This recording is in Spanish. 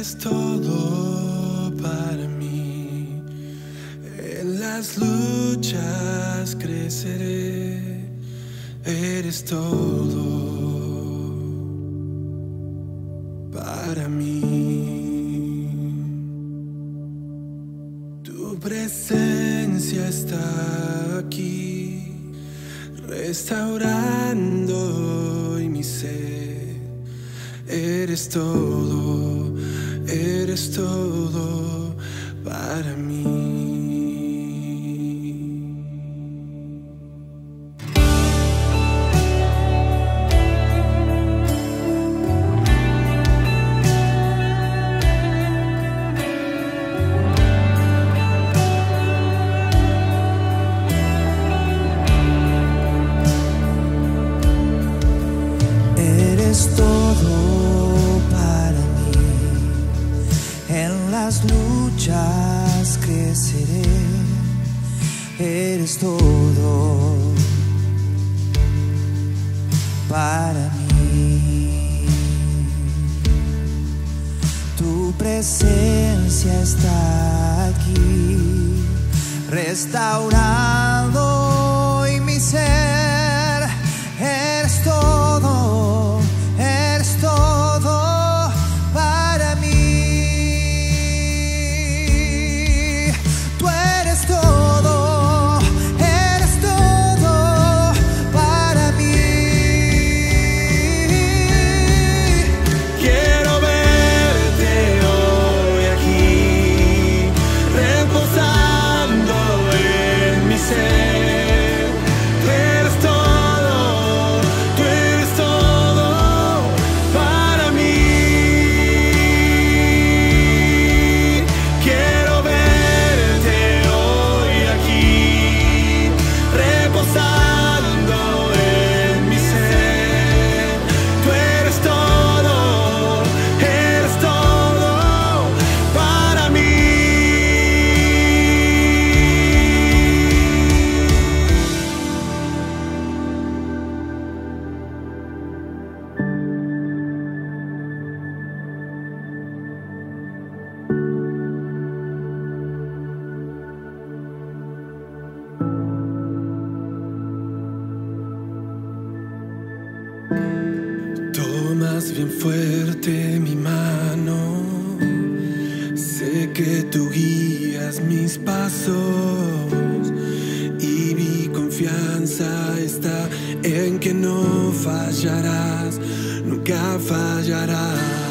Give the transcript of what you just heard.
Eres todo para mí. En las luchas creceré. Eres todo para mí. Tu presencia está aquí, restaurando hoy mi ser. Eres todo, eres todo para mí. Las luchas creceré. Eres todo para mí. Tu presencia está aquí, restaurando bien fuerte mi mano, sé que tú guías mis pasos y mi confianza está en que no fallarás, nunca fallarás.